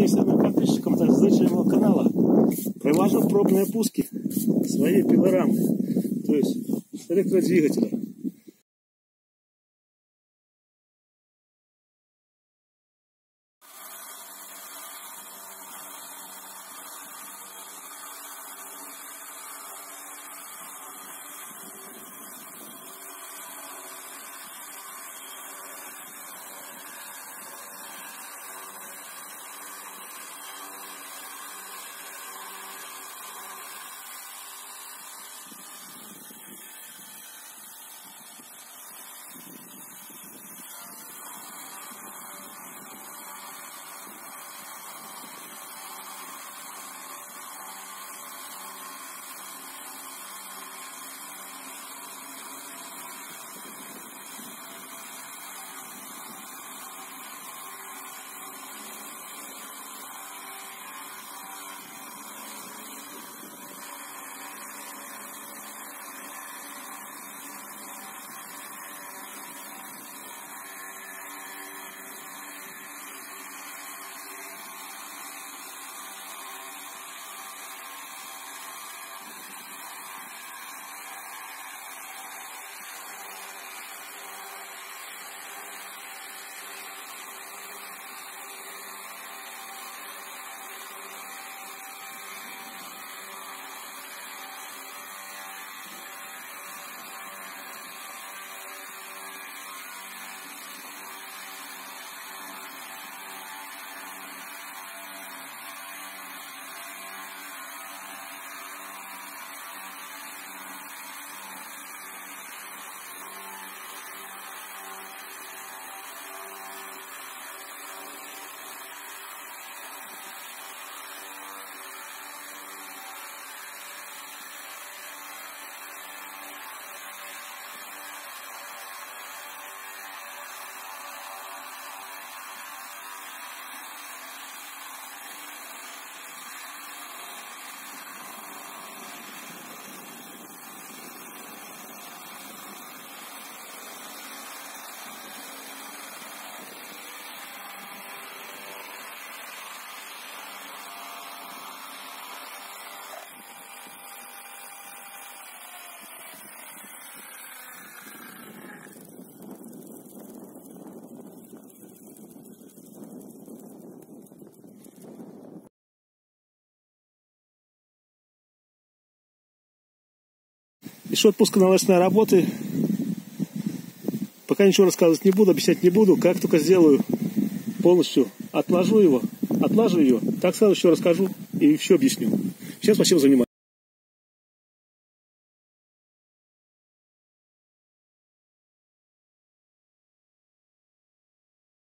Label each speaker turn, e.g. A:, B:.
A: здесь одним подписчиком так, с моего канала провожу пробные пуски своей пилорамы, то есть электродвигателя. Еще отпуска наладочной работы. Пока ничего рассказывать не буду, обещать не буду. Как только сделаю полностью, отложу его, отлажу ее, так сразу еще расскажу и все объясню. Всем спасибо за внимание.